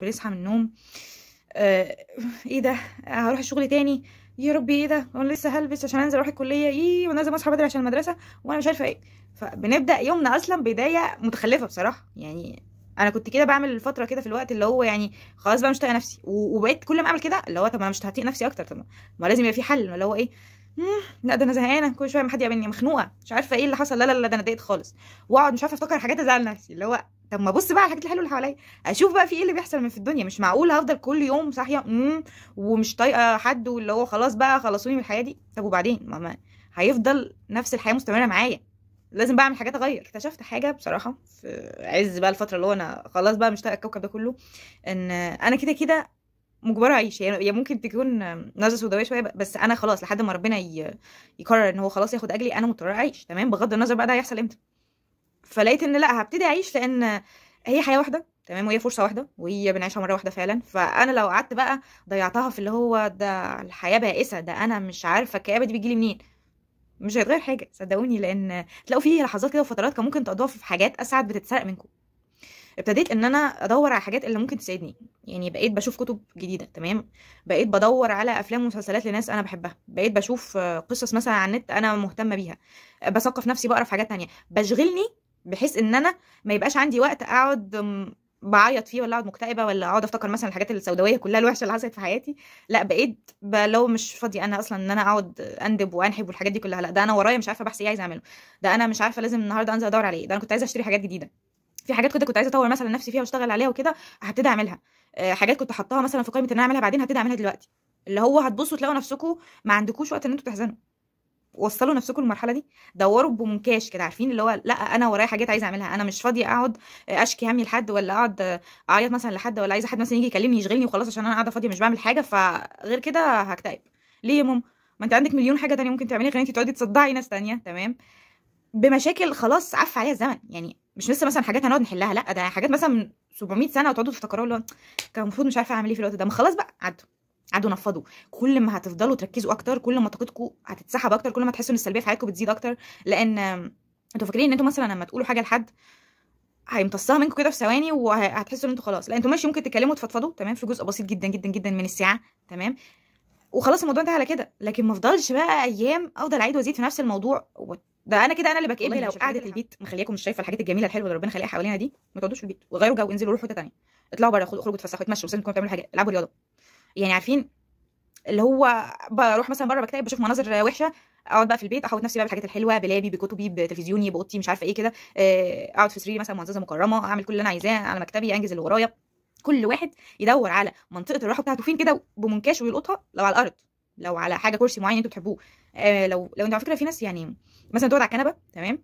بنصحى من النوم. آه إيه ده؟ هروح الشغل تاني؟ يا ربي إيه ده؟ وأنا لسه هلبس عشان أنزل أروح الكلية. إيه؟ وأنا لازم أصحى بدري عشان المدرسة؟ وأنا مش عارفة إيه. فبنبدأ يومنا أصلا بدايه متخلفة بصراحة. يعني أنا كنت كده بعمل الفترة كده في الوقت اللي هو يعني خلاص بقى مش طايقة نفسي. وبقيت كل ما أعمل كده اللي هو طب أنا مش هطيق نفسي أكتر. طب ما لازم يبقى في حل. اللي هو إيه؟ لا ده أنا زهقانة كل شوية ما حد يقابلني مخنوقة مش عارفة إيه اللي حصل لا لا لا ده أنا اتضايقت خالص. واقعد مش عارفة أفتكر حاجات ازعل نفسي اللي هو طب ما أبص بقى على الحاجات الحلوة اللي حواليا أشوف بقى في إيه اللي بيحصل من في الدنيا مش معقول هفضل كل يوم صاحية امم ومش طايقة حد واللي هو خلاص بقى خلصوني من الحياة دي. طب وبعدين؟ ما, ما هيفضل نفس الحياة مستمرة معايا. لازم بعمل حاجات أغير. اكتشفت حاجة بصراحة في عز بقى الفترة اللي هو أنا خلاص بقى مش طايقة الكوكب ده كله إن أنا كده كده مجبرة أعيش. هي هي ممكن تكون نظره سوداوية شوية بس أنا خلاص لحد ما ربنا يقرر إن هو خلاص ياخد أجلي أنا مضطرة أعيش. تمام؟ بغض النظر بقى ده هيحصل إمتى. فلقيت إن لأ هبتدي أعيش لأن هي حياة واحدة. تمام؟ وهي فرصة واحدة وهي بنعيشها مرة واحدة فعلا. فأنا لو قعدت بقى ضيعتها في اللي هو ده الحياة بائسة ده أنا مش عارفة الكآبه دي بتجيلي منين. مش هيتغير حاجة صدقوني. لأن تلاقوا في لحظات كده وفترات كان ممكن تقضوها في حاجات أسعد بتتسرق منكم. ابتديت إن أنا أدور على حاجات اللي ممكن تساعدني. يعني بقيت بشوف كتب جديدة تمام؟ بقيت بدور على أفلام ومسلسلات لناس أنا بحبها. بقيت بشوف قصص مثلا على النت أنا مهتمة بيها. بثقف نفسي بقرا في حاجات تانية. بشغلني بحيث إن أنا ما يبقاش عندي وقت أقعد بعيط فيه ولا أقعد مكتئبة ولا أقعد أفتكر مثلا الحاجات السوداوية كلها الوحشة اللي حصلت في حياتي. لأ بقيت لو مش فاضية أنا أصلا إن أنا أقعد أندب وأنحب والحاجات دي كلها. لأ ده أنا ورايا مش عارفة بحث إيه عايزه أعمله. ده أنا مش عارفة لازم النهارده أنزل أدور على إيه ده أنا كنت عايزة أشتري حاجات جديدة. في حاجات كده كنت عايزة أطور مثلا نفسي فيها وأشتغل عليها وكده هبتدي أعملها. آه، حاجات كنت حطاها مثلا في قائمة إن أنا أعملها بعدين هبتدي أعملها دلوقتي. اللي هو هتبصوا تلاقوا نفسكم ما عندكوش وقت إن أنتوا تحزنوا. وصلوا نفسكم للمرحلة دي دوروا بمنكاش كده عارفين اللي هو لأ أنا ورايا حاجات عايزة أعملها أنا مش فاضية أقعد أشكي همي لحد ولا أقعد أعيط مثلا لحد ولا عايزة حد مثلا يجي يكلمني يشغلني وخلاص عشان أنا قاعدة فاضية مش بعمل حاجة فغير كده هكتئب. ليه يا ماما؟ ما أنت عندك مليون حاجة تانية ممكن تعمليها غير انت تقعدي تصدعي ناس تانية تمام؟ بمشاكل خلاص عفى عليها الزمن. يعني مش لسه مثلا حاجات هنقعد نحلها لا ده حاجات مثلا من 700 سنة وتقعدوا تفتكروها اللي هو كان المفروض مش عارفة أعمل إيه في الوقت ده. ما خلاص بقى عدوا عدوا نفضوا. كل ما هتفضلوا تركزوا أكتر كل ما طاقتكم هتتسحب أكتر كل ما تحسوا إن السلبية في حياتكم بتزيد أكتر. لأن أنتوا فاكرين إن أنتوا مثلا لما تقولوا حاجة لحد هيمتصها منكم كده في ثواني وهتحسوا إن أنتوا خلاص. لا أنتوا ماشي ممكن تتكلموا وتفضفضوا تمام في جزء بسيط جدا جدا جدا من الساعة تمام. وخلاص الموضوع انتهى على كده. لكن ما افضلش بقى أيام أفضل أعيد وأزيد في نفس الموضوع ده أنا كده أنا اللي بكئب والله لو كده البيت مخلياكم مش شايفة الحاجات الجميلة الحلوة اللي ربنا خلقها حوالينا دي ما تقعدوش في البيت. وغيروا جو انزلوا روحوا حتة ثانية اطلعوا بره خرجوا اتفسحوا اتمشوا تكونوا بتعملوا حاجة العبوا رياضة. يعني عارفين اللي هو بروح مثلا بره بكتئب بشوف مناظر وحشة اقعد بقى في البيت احوط نفسي بقى بالحاجات الحلوة بلابي بكتبي بتلفزيوني بأوضتي مش عارفة إيه كده. آه، اقعد في سريري مثلا معززه مكرمة اعمل كل اللي أنا عايزاه على مكتبي انجز اللي ورايا. كل واحد يدور على منطقة الراحة بتاعته فين كده بمنكاش ويلقطها لو على الأرض. لو على حاجة كرسي معين أنتوا بتحبوه. آه لو لو انت على فكرة في ناس يعني مثلا تقعد على الكنبة تمام؟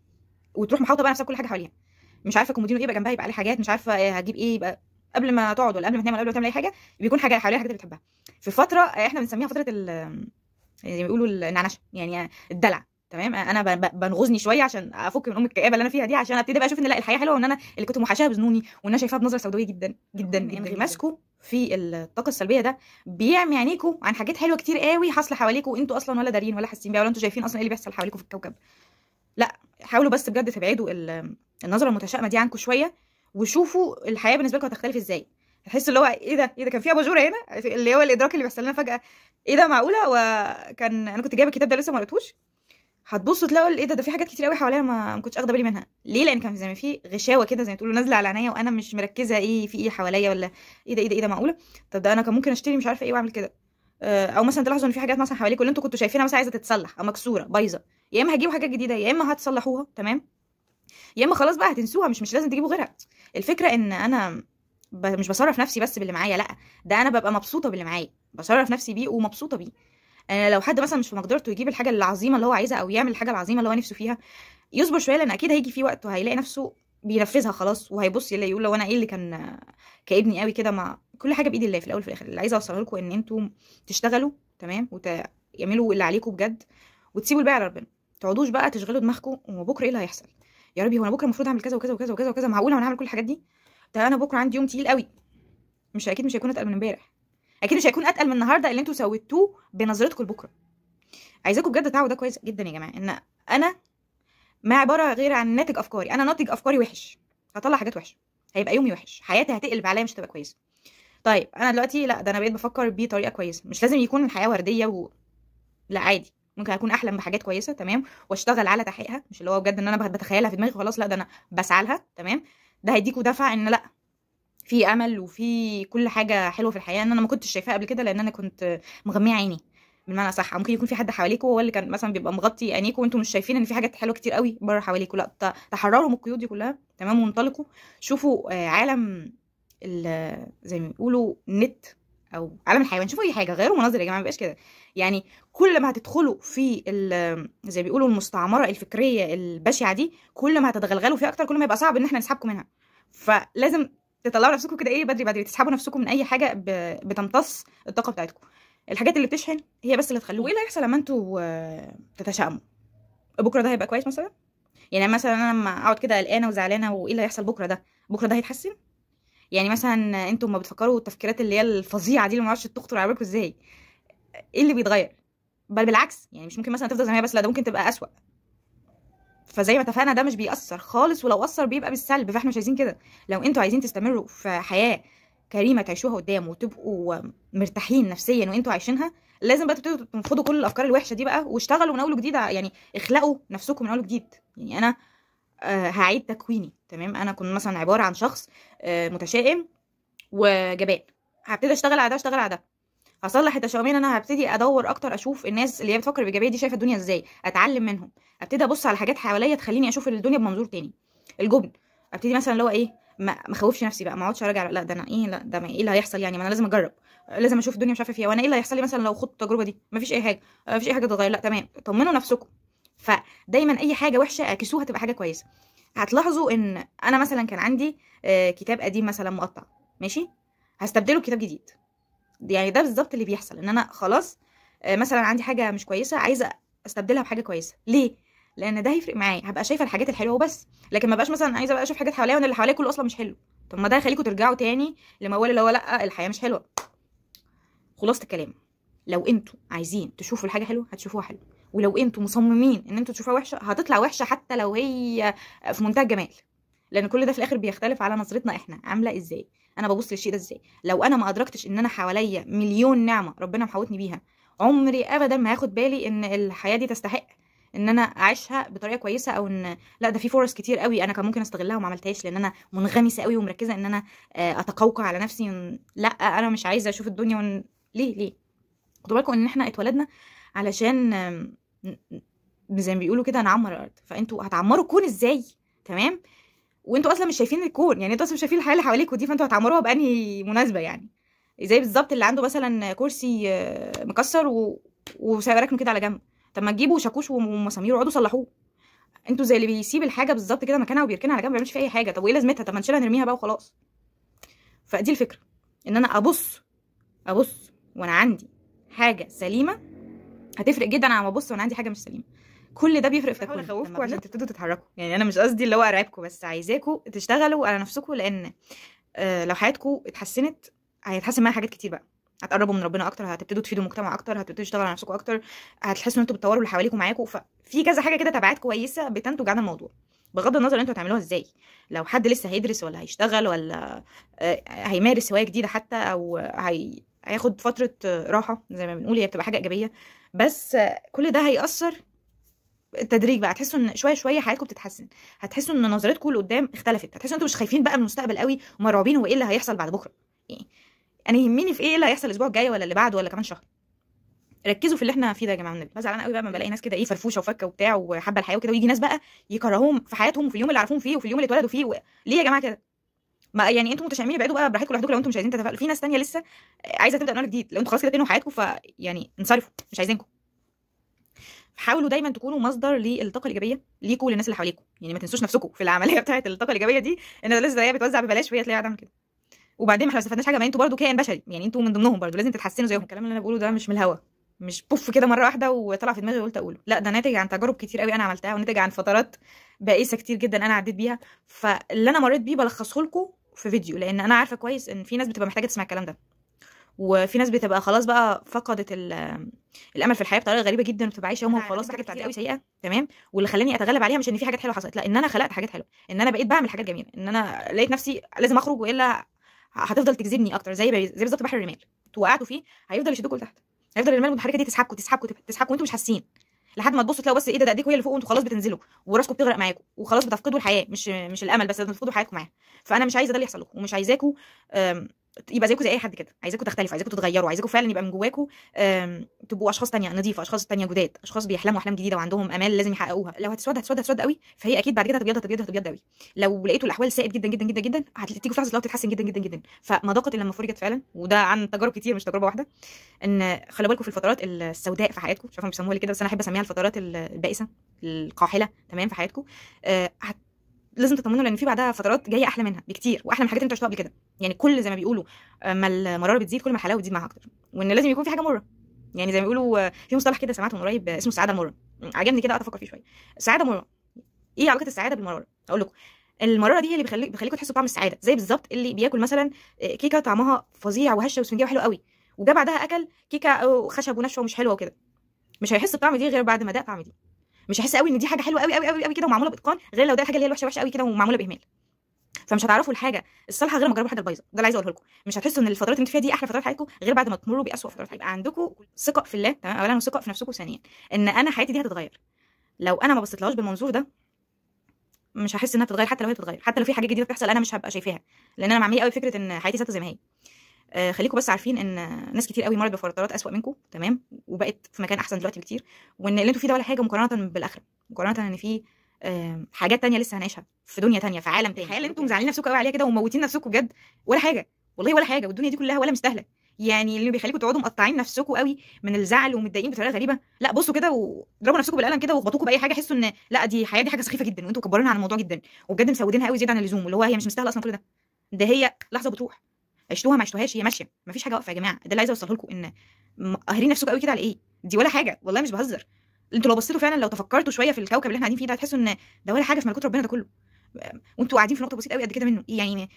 وتروح محاوطة بقى نفسها كل حاجة حواليها. مش عارفة كومودينو إيه يبقى جنبها يبقى عليه حاجات مش عارفة آه، هجيب إيه يبقى قبل ما تقعد ولا قبل ما تنام ولا قبل ما تعمل اي حاجة بيكون حاجة حواليها حاجات اللي بتحبها. في فترة آه، إحنا بنسميها فترة ال زي ما بيقولوا النعنشه يعني الدلع. تمام؟ أنا بنغزني شوية عشان أفك من أم الكآبة اللي أنا فيها دي عشان أبتدي بقى أشوف إن لأ الحياة حلوة وإن أنا اللي كنت محاشاها بذنوني وإن أنا شايفاها بنظرة سوداوية جدا جدا. انغماسكم في الطاقة السلبية ده بيعمي عينيكم عن حاجات حلوة كتير قوي حاصلة حواليكم وأنتوا أصلا ولا دارين ولا حاسين بيها ولا أنتوا شايفين أصلا إيه اللي بيحصل حواليكم في الكوكب. لأ حاولوا بس بجد تبعدوا ال- النظرة المتشائمة دي عنكم شوية وشوفوا الحياة بالنسبة لكم هتختلف إزاي. تحس اللي هو إيه ده؟ إيه ده؟ كان في أباجورة هنا؟ اللي هو الإدراك اللي بيحصل لنا فجأة. إيه ده؟ معقولة؟ وكان أنا كنت جايبة الكتاب ده لسه ما قريتوش هتبصوا تلاقوا إيه ده؟ ده في حاجات كتير قوي حواليا ما كنتش أخدة بالي منها. ليه؟ لأن كان زي ما في غشاوة كده زي ما تقولوا نازلة على عينيا وأنا مش مركزة إيه في إيه حواليا ولا إيه ده إيه ده إيه ده معقولة؟ طب ده أنا كان ممكن أشتري مش عارفة إيه وأعمل كده. آه، أو مثلا تلاحظوا إن في حاجات مثلا حواليكم اللي أنتوا كنتوا شايفينها مثلا عايزة تتصلح أو مكسورة بايظة. يا إما هتجيبوا حاجات جديدة يا إما هتصلحوها تمام؟ يا إما خلاص بقى هتنسوها مش مش لازم تجيبوا غيرها. الفكرة إن أنا. مش بصرف نفسي بس باللي معايا لأ ده أنا ببقى مبسوطة باللي معايا. بصرف نفسي بيه ومبسوطة بيه. أنا لو حد مثلا مش في مقدرته يجيب الحاجة العظيمة اللي هو عايزها أو يعمل الحاجة العظيمة اللي هو نفسه فيها يصبر شوية لأن أكيد هيجي في وقت وهيلاقي نفسه بينفذها خلاص وهيبص يلاقي يقول لو أنا إيه اللي كان كابني قوي كده مع كل حاجة بإيد الله في الأول وفي الآخر. اللي عايزه أوصله لكم إن أنتوا تشتغلوا تمام وتعملوا اللي عليكم بجد وتسيبوا الباقي على ربنا. تقعدوش بقى تشغلوا دماغكم وبكره إيه اللي هيحصل. يا ربي هو أنا بكرة المفروض أعمل كذا وكذا وكذا وكذا وكذا؟ معقوله وأنا هعمل كل الحاجات دي؟ ده أنا بكرة عندي يوم تقيل قوي. مش أكيد مش هيكون اتقل من امبارح. أكيد مش هيكون أتقل من النهارده اللي أنتوا سويتوه بنظرتكم لبكرة. عايزاكم بجد تعوا ده كويس جدا يا جماعة إن أنا ما عبارة غير عن ناتج أفكاري. أنا ناتج أفكاري وحش. هطلع حاجات وحشة. هيبقى يومي وحش. حياتي هتقلب عليا مش هتبقى كويسة. طيب أنا دلوقتي لا ده أنا بقيت بفكر بطريقة كويسة. مش لازم يكون الحياة وردية و... لا عادي. ممكن أكون أحلم بحاجات كويسة تمام؟ وأشتغل على تحقيقها. مش اللي هو بجد إن أنا بتخيلها في دماغي خلاص لا ده أنا بسعى لها تمام؟ ده هيديكوا دفع إن لا. في أمل وفي كل حاجة حلوة في الحياة إن أنا ما كنتش شايفاها قبل كده لأن أنا كنت مغمية عيني بالمعنى صح ممكن يكون في حد حواليكوا هو اللي كان مثلا بيبقى مغطي عينيكوا وأنتم مش شايفين إن في حاجات حلوة كتير قوي بره حواليكوا. لأ تحرروا من القيود دي كلها تمام وانطلقوا. شوفوا آه، عالم ال- زي ما بيقولوا النت أو عالم الحيوان. شوفوا أي حاجة غيروا مناظر يا جماعة ما يبقاش كده. يعني كل ما هتدخلوا في زي بيقولوا المستعمرة الفكرية البشعة دي كل ما هتتغلغلوا فيها أكتر كل ما يبقى صعب إن إحنا نسحبكم منها. فلازم تطلعوا نفسكم كده إيه بدري بدري تسحبوا نفسكم من اي حاجة ب- بتمتص الطاقة بتاعتكم. الحاجات اللي بتشحن هي بس اللي تخلوه. وايه اللي هيحصل لما أنتوا آه، تتشائموا؟ بكرة ده هيبقى كويس مثلا؟ يعني مثلا أنا لما أقعد كده قلقانة وزعلانة وإيه اللي هيحصل بكرة ده؟ بكرة ده هيتحسن؟ يعني مثلا أنتوا ما بتفكروا التفكيرات اللي هي الفظيعة دي اللي ما أعرفش تخطر على بالكم إزاي إيه اللي بيتغير؟ بل بالعكس يعني مش ممكن مثلا تفضل زي ما هي بس لا ده ممكن تبقى أسوأ. فزي ما اتفقنا ده مش بيأثر خالص ولو أثر بيبقى بالسلب فاحنا مش عايزين كده. لو أنتوا عايزين تستمروا في حياة كريمة تعيشوها قدام وتبقوا مرتاحين نفسيا وانتوا عايشينها لازم بقى تبتدوا تنفضوا كل الأفكار الوحشه دي بقى واشتغلوا من اول وجديد يعني اخلقوا نفسكم من اول وجديد يعني أنا آه، هعيد تكويني تمام؟ أنا كنت مثلا عبارة عن شخص آه، متشائم وجبان. هبتدي أشتغل على ده أشتغل على ده. هصلح التشاؤمين أنا هبتدي أدور أكتر أشوف الناس اللي هي بتفكر بإيجابية دي شايفة الدنيا إزاي أتعلم منهم. أبتدي أبص على حاجات حواليا تخليني أشوف الدنيا بمنظور تاني. الجبن أبتدي مثلا اللي هو إيه ما أخوفش نفسي بقى ما أقعدش أراجع لا ده أنا إيه لا ده ما إيه اللي هيحصل يعني ما أنا لازم أجرب لازم أشوف الدنيا مش عارفة فيها وأنا إيه اللي هيحصل لي مثلا لو خدت التجربة دي؟ ما فيش أي حاجة ما فيش أي حاجة تتغير لا تمام طمنوا نفسكم. فدايما أي حاجة وحشة اعكسوها تبقى حاجة كويسة. هتلاحظوا إن أنا مثلا كان عندي آه، كتاب قديم مثلا مقطع ماشي؟ هستبدله بكتاب جديد. يعني ده بالظبط اللي بيحصل إن أنا خلاص آه، مثلا عندي حاجة مش كويسة عايزة أستبدلها بحاجة كويسة. ليه؟ لأن ده هيفرق معايا هبقى شايفة الحاجات الحلوة وبس. لكن ما بقاش مثلا عايزة بقى أشوف حاجات حواليا وان اللي حواليا كله أصلا مش حلو. طب ما ده هيخليكم ترجعوا تاني لموال اللي هو لأ الحياة مش حلوة. خلاصة الكلام. لو أنتوا عايزين تشوفوا الحاجة حلوة هتشوفوها حلوة. ولو أنتوا مصممين إن أنتوا تشوفوها وحشة هتطلع وحشة حتى لو هي في منتهى الجمال. لأن كل ده في الآخر بيختلف على نظرتنا إحنا. عاملة إزاي؟ أنا ببص للشيء ده إزاي؟ لو أنا ما أدركتش إن أنا حواليا مليون نعمة ربنا محوطني بيها عمري ابدا ما هاخد بالي إن الحياة دي تستحق إن أنا أعيشها بطريقة كويسة أو إن لأ ده في فرص كتير قوي أنا كان ممكن أستغلها وما عملتهاش لأن أنا منغمسة قوي ومركزة إن أنا آه، أتقوقع على نفسي لأ أنا مش عايزة أشوف الدنيا ون... ليه؟ ليه؟ خدوا بالكم إن إحنا اتولدنا علشان زي ما بيقولوا كده نعمر الأرض فأنتوا هتعمروا الكون إزاي؟ تمام؟ وانتوا أصلا مش شايفين الكون يعني أنتوا أصلا مش شايفين الحياة اللي حواليكوا دي فانتوا هتعمروها بأنهي مناسبة يعني؟ زي بالظبط اللي عنده مثلا كرسي آه، مكسر و... وسايبه راكنه كده على جنب. طب ما تجيبوا شاكوش ومسامير وقعدوا صلحوه. أنتوا زي اللي بيسيب الحاجة بالظبط كده مكانها وبيركنها على جنب ما بيعملش فيها أي حاجة. طب وإيه لازمتها؟ طب ما نشيلها نرميها بقى وخلاص. فدي الفكرة إن أنا أبص أبص وأنا عندي حاجة سليمة هتفرق جدا عن ما أبص وأنا عندي حاجة مش سليمة. كل ده بيفرق في بحاول لما عشان تبتدوا تتحركوا. يعني أنا مش قصدي اللي هو أرعبكم بس عايزاكم تشتغلوا على نفسكم لأن آه، لو حياتكم اتحسنت هيتحسن معاها حاجات كتير بقى. هتقربوا من ربنا أكتر هتبتدوا تفيدوا المجتمع أكتر هتبتدوا تشتغلوا على نفسكم أكتر هتحسوا إن أنتوا بتطوروا اللي حواليكم معاكم. ففي كذا حاجة كده تبعات كويسة بتنتج عن الموضوع. بغض النظر أنتوا هتعملوها إزاي. لو حد لسه هيدرس ولا هيشتغل ولا آه، هيمارس هواية جديدة حتى أو هي هياخد فترة آه، راحة زي ما بنقول هي بتبقى حاجة إيجابية. بس كل ده هيأثر التدريج بقى هتحسوا إن شوية شوية حياتكم بتتحسن. هتحسوا إن نظرتكم لقدام اختلفت. هتحسوا إن أنتوا مش خايفين بقى من المستقبل قوي ومرعوبين هو إيه اللي هيحصل بعد بكرة. يعني أنا يهمني في إيه اللي هيحصل الأسبوع الجاي ولا اللي بعده ولا كمان شهر. ركزوا في اللي إحنا فيه ده يا جماعة النبي بزعل قوي بقى لما بلاقي ناس كده إيه فرفوشة وفكة وبتاع وحابة الحياة وكده ويجي ناس بقى يكرهوهم في حياتهم وفي اليوم اللي عرفوهم فيه وفي اليوم اللي اتولدوا فيه و... ليه يا جماعة كده؟ ما يعني أنتوا متشائمين ابعدوا بقى براحتكم لوحدكم لو أنتم مش عايزين تتفائلوا في ناس تانية لسه عايزة تبدأ من أول جديد. لو أنتوا خلاص كده بتنهوا حياتكم فيعني انصرفوا مش عايزينكم. حاولوا دايما تكونوا مصدر للطاقة الإيجابية ليكوا وللناس اللي حواليكوا يعني ما تنسوش نفسكم في العملية بتاعة الطاقة الإيجابية دي إن الناس زيها بتوزع ببلاش وهي تلاقيها تعمل كده. وبعدين ما إحنا ما استفدناش حاجة ما أنتوا برضو كائن بشري يعني أنتوا من ضمنهم برضو لازم تتحسنوا زيهم. الكلام اللي أنا بقوله ده مش من الهوا مش بوف كده مرة واحدة وطلع في دماغي وقلت أقوله. لا ده ناتج عن تجارب كتير قوي أنا عملتها وناتج عن فترات بائسة كتير جدا أنا عديت بيها. فاللي أنا مريت بيه بلخصه لكم في فيديو لأن أنا عارفة كويس إن في ناس بتبقى محتاجة تسمع الكلام ده. وفي ناس بتبقى خلاص بقى فقدت الامل في الحياة بطريقه غريبه جدا وبتبقى عايشه يومها وخلاص حاجات كتير قوي سيئة تمام؟ واللي خلاني أتغلب عليها مش إن في حاجات حلوة حصلت لا إن أنا خلقت حاجات حلوة إن أنا بقيت بعمل حاجات جميلة إن أنا لقيت نفسي لازم أخرج وإلا هتفضل تجذبني أكتر زي زي بالظبط بحر الرمال. أنتوا وقعتوا فيه هيفضل يشدكوا لتحت. هيفضل الرمال المتحركه دي تسحبكم تسحبكم تسحبكم وانتوا مش حاسين. لحد ما تبصوا تلاقوا بس إيه ده ده ايديكم هي اللي فوق وأنتوا خلاص بتنزلوا وراسكم بتغرق معاكم وخلاص بتفقدوا الحياة مش مش الأمل بس بتفقدوا حياتكم معاها. فأنا مش عايزة ده اللي يحصل لكم ومش عايزاكم يبقى زيكم زي أي حد كده. عايزاكم تختلفوا عايزاكم تتغيروا عايزاكم فعلا يبقى من جواكم تبقوا أشخاص تانية نظيفة أشخاص تانية جداد أشخاص بيحلموا أحلام جديدة وعندهم أمال لازم يحققوها. لو هتسود هتسود هتسود قوي فهي أكيد بعد كده هتبيض هتبيض هتبيض قوي. لو لقيتوا الأحوال سائد جدا جدا جدا جدا هتيجوا في لحظة لو تتحسن جدا جدا جدا. فما ضاقت لما فرجت فعلا وده عن تجارب كتير مش تجربة واحدة إن خلي بالكم في الفترات السوداء في حياتكم مش عارفة بيسموها ليه كده بس أنا أحب أسميها الفترات البائسة القاحلة تمام في حياتكم هت- لازم تطمنوا لأن في بعدها فترات جاية أحلى منها بكتير وأحلى من الحاجات اللي أنتوا عشتوها قبل كده. يعني كل زي ما بيقولوا اما المراره بتزيد كل ما الحلاوه بتزيد معاها أكتر. وإن لازم يكون في حاجة مرة. يعني زي ما بيقولوا آه، في مصطلح كده سمعته من قريب آه، اسمه السعاده المره عجبني كده قعدت أفكر فيه شوية. السعاده مرة. إيه علاقة السعادة بالمرارة؟ أقول لكم. المرارة دي هي اللي بيخليك بيخليكم تحسوا بطعم السعادة. زي بالظبط اللي بياكل مثلا آه، كيكة طعمها فظيع وهشه وسفنجيه وحلو قوي وجا بعدها أكل كيكة آه، خشب وناشفه ومش حلوة وكده. مش هيحس بطعم دي غير بعد ما داق طعم دي. مش هيحس قوي إن دي حاجة حلوة قوي قوي قوي قوي كده ومعمولة بإتقان غير لو ده الحاجة اللي هي الوحشة وحشة قوي كده ومعمولة بإهمال. فمش هتعرفوا الحاجة الصالحة غير ما تجربوا الحاجة البايظه ده اللي عايزة أقوله لكم. مش هتحسوا إن الفترات اللي أنتوا فيها دي أحلى فترات حياتكم غير بعد ما تمروا باسوء فترات حياتكم. عندكم ثقة في الله تمام؟ اولا وثقه في نفسكم ثانيا. إن أنا حياتي دي هتتغير. لو أنا ما بصيتلهاش بالمنظور ده مش هحس إنها تتغير حتى لو هي بتتغير. حتى لو في حاجة جديدة بتحصل أنا مش هبقى شايفاها. لأن أنا معمية قوي فكرة إن حياتي ثابتة زي ما هي. آه، خليكم بس عارفين إن ناس كتير قوي مرت بفترات أسوأ منكم تمام؟ وبقت في مكان أحسن دلوقتي بكتير. وإن اللي أنتوا فيه ده ولا حاجة مقارنة بالآخرة. مقارنة إن في آه، حاجات تانية لسه هنعيشها في دنيا تانية في عالم تاني. الحياة اللي أنتم مزعلين نفسكم قوي عليها كده وموتين نفسكم بجد ولا حاجة. والله ولا حاجة والدنيا دي كلها ولا مستاهلة. يعني اللي بيخليكم تقعدوا مقطعين نفسكم قوي من الزعل ومتضايقين بطريقة غريبة. لا بصوا كده واضربوا نفسكم بالقلم كده واخبطوكوا بأي حاجة حسوا إن لا دي حياه دي حاجة سخيفة جدا وأنتوا مكبرينها عن الموضوع جدا. وبجد مسودينها قوي زيادة عن اللزوم اللي هو هي مش مستاهلة أصلا كل ده. ده هي لحظة بتروح. عشتوها ما عشتوهاش هي ماشية مفيش حاجة واقفة يا جماعة ده اللي عايزة أوصله لكم إن قاهرين نفسكم قوي كده على إيه؟ دي ولا حاجة والله مش بهزر. أنتوا لو بصيتوا فعلا لو تفكرتوا شوية في الكوكب اللي إحنا قاعدين فيه ده هتحسوا إن ده ولا حاجة في ملكوت ربنا ده كله. وانتوا قاعدين في نقطة بسيطة قوي قد كده منه يعني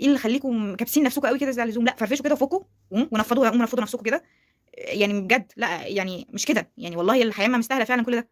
إيه اللي خليكم كابسين نفسكم قوي كده زي اللزوم لا فرفشوا كده قوموا ونفضوا قوموا نفضوا نفسكم كده. يعني بجد لا يعني مش كده. يعني والله الحياة ما مستاهلة فعلا كل ده.